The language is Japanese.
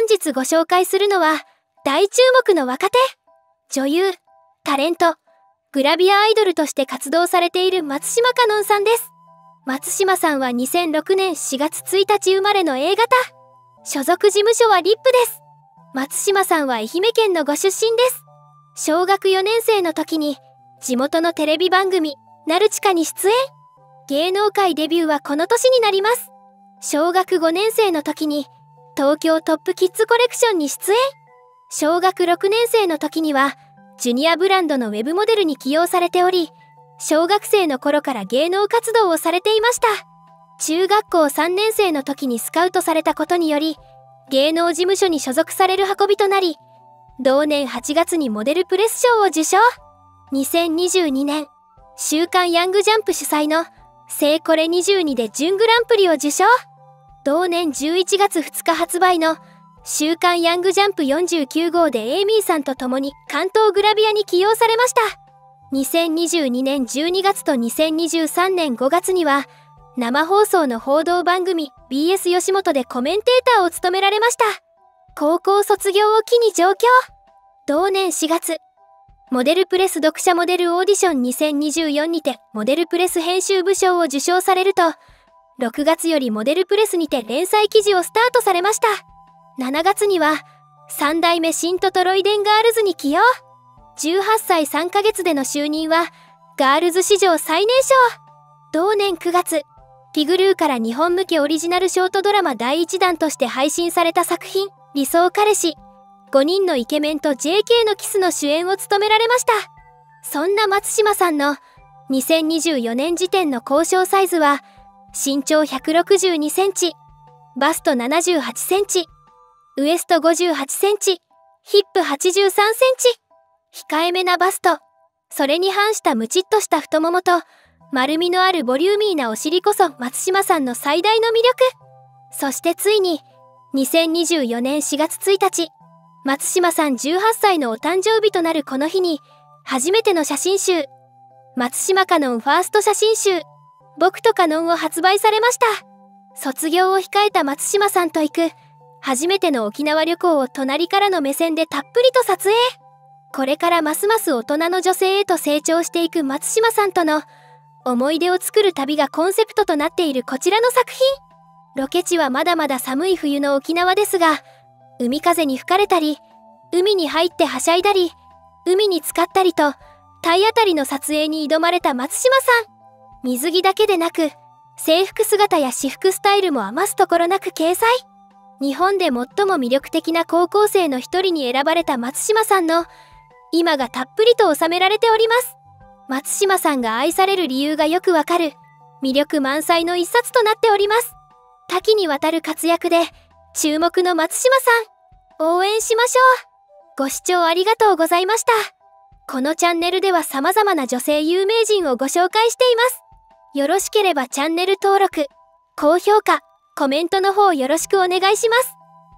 本日ご紹介するのは、大注目の若手、女優、タレント、グラビアアイドルとして活動されている松島香音さんです。松島さんは2006年4月1日生まれの A 型。所属事務所はリップです。松島さんは愛媛県のご出身です。小学4年生の時に、地元のテレビ番組、ナルチカに出演。芸能界デビューはこの年になります。小学5年生の時に、東京トップキッズコレクションに出演。小学6年生の時には、ジュニアブランドのウェブモデルに起用されており、小学生の頃から芸能活動をされていました。中学校3年生の時にスカウトされたことにより、芸能事務所に所属される運びとなり、同年8月にモデルプレス賞を受賞。2022年、週刊ヤングジャンプ主催の、聖コレ22で準グランプリを受賞。同年11月2日発売の、週刊ヤングジャンプ49号でエイミーさんと共に関東グラビアに起用されました。2022年12月と2023年5月には、生放送の報道番組 BS 吉本でコメンテーターを務められました。高校卒業を機に上京。同年4月、モデルプレス読者モデルオーディション2024にてモデルプレス編集部賞を受賞されると、6月よりモデルプレスにて連載記事をスタートされました。7月には、三代目シントトロイデンガールズに起用。18歳3ヶ月での就任は、ガールズ史上最年少。同年9月、ピグルーから日本向けオリジナルショートドラマ第1弾として配信された作品、理想彼氏。5人のイケメンと JK のキスの主演を務められました。そんな松島さんの2024年時点の交渉サイズは、身長162センチ、バスト78センチ、ウエスト58センチ、ヒップ83センチ。控えめなバスト、それに反したムチっとした太ももと、丸みのあるボリューミーなお尻こそ松島さんの最大の魅力。そしてついに、2024年4月1日、松島さん18歳のお誕生日となるこの日に、初めての写真集、松島カノンファースト写真集、僕とカノンを発売されました。卒業を控えた松島さんと行く、初めての沖縄旅行を隣からの目線でたっぷりと撮影。これからますます大人の女性へと成長していく松島さんとの思い出を作る旅がコンセプトとなっているこちらの作品。ロケ地はまだまだ寒い冬の沖縄ですが、海風に吹かれたり、海に入ってはしゃいだり、海に浸かったりと、体当たりの撮影に挑まれた松島さん。水着だけでなく、制服姿や私服スタイルも余すところなく掲載。日本で最も魅力的な高校生の一人に選ばれた松島さんの今がたっぷりと収められております。松島さんが愛される理由がよくわかる、魅力満載の一冊となっております。多岐にわたる活躍で、注目の松島さん、応援しましょう。ご視聴ありがとうございました。このチャンネルでは様々な女性有名人をご紹介しています。よろしければチャンネル登録、高評価、コメントの方よろしくお願いします。